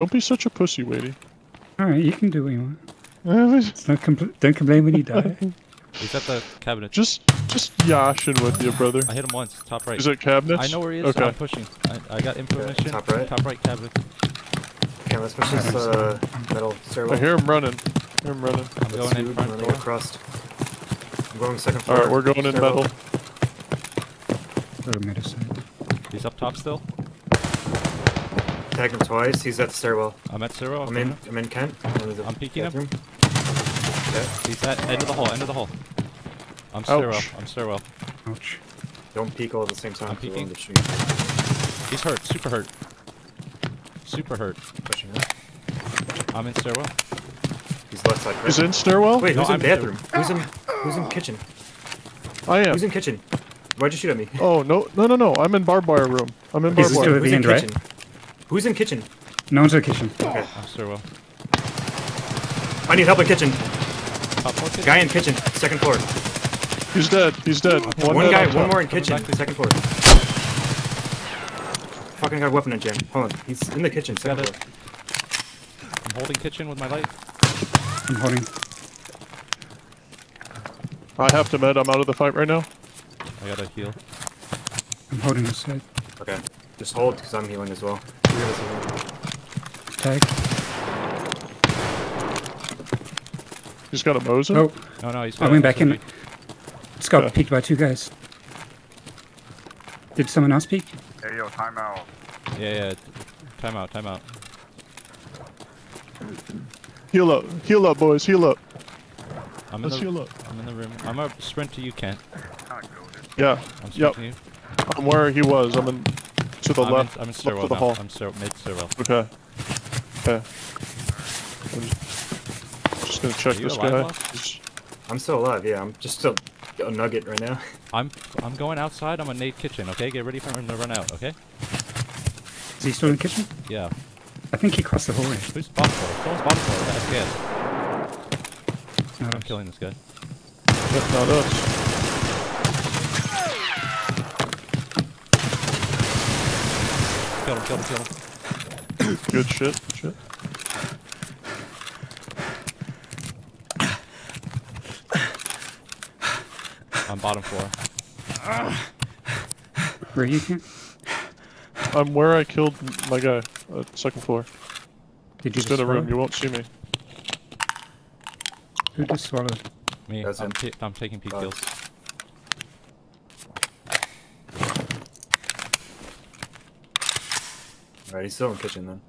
Don't be such a pussy, Wadey. Alright, you can do what you want. Don't, compl- don't complain when you die. He's at the cabinet. just, just yashing with you, brother. I hit him once. Top right. Is it cabinets? I know where he is. Okay. I'm pushing. I, I got information. top right. Top right cabinet. Okay, let's push this uh, metal stairwell. I hear him running. I hear him running. I'm going in front running door. across. I'm going second floor. Alright, we're going in stairwell. metal. Go to medicine. He's up top still. Tagged him twice. He's at the stairwell. I'm at stairwell. I'm in. I'm in Kent. I'm, in the I'm peeking him. bathroom. He's at end of the hall. End of the hall. I'm stairwell. Ouch. I'm stairwell. Ouch. Don't peek all at the same time. I'm peeking. the. He's hurt. Super hurt. Super hurt. Pushing him. I'm in stairwell. He's left side. Is correct? in stairwell? Wait, No, who's I'm in bathroom? Who's in? Who's in kitchen? I am. Who's in kitchen? Why'd you shoot at me? Oh no, no, no, no! I'm in barbed wire room. I'm in He's barbed still wire. at the in end, right? Kitchen? Who's in kitchen? No one's in the kitchen. Okay. Oh. I'm stairwell. I need help in kitchen. Kitchen. Guy in kitchen. Second floor. He's dead. He's dead. One, dead guy. on One top. more in kitchen. back Second floor. Fucking got a weapon in jam. Hold on. He's in the kitchen. Second floor. I'm holding kitchen with my light. I'm holding. I have to med. I'm out of the fight right now. I gotta heal. I'm holding this side. Okay. Just hold because I'm healing as well. Three of us are healing. Tag. He's got a Mosin. Oh, No, no, he's. I got went back in. SMG. Just got Okay. peeked by two guys. Did someone else peek? Hey yo, timeout. Yeah, yeah. Timeout, timeout. Time. Heal up. Heal up, boys. Heal up. I'm in Let's the. heal up. I'm in the room. I'm gonna sprint to you, Kent. Kinda. Yeah. I'm Yep. sprinting you. I'm where he was. I'm in to the I'm left. In, I'm in left stairwell of the now. hall. I'm stair mid stairwell. Okay. Okay. I'm just gonna check this guy. boss? I'm still alive. Yeah. I'm just still a nugget right now. I'm I'm going outside. I'm a Nate kitchen. Okay, get ready for him to run out. Okay. Is he still in the kitchen? Yeah. I think he crossed the hallway. Who's bottom floor? Someone's bottom floor. That's good. I'm killing this guy. That's not us. Kill him. Kill him. Kill him. Good shit. Good shit. I'm bottom floor. Where are you, Ken? I'm where I killed my guy. Uh, second floor. Did you Just in a room. You won't see me. Who just swallowed? Me. I'm, him. t- I'm taking peek Oh. kills. Alright, he's still in kitchen then.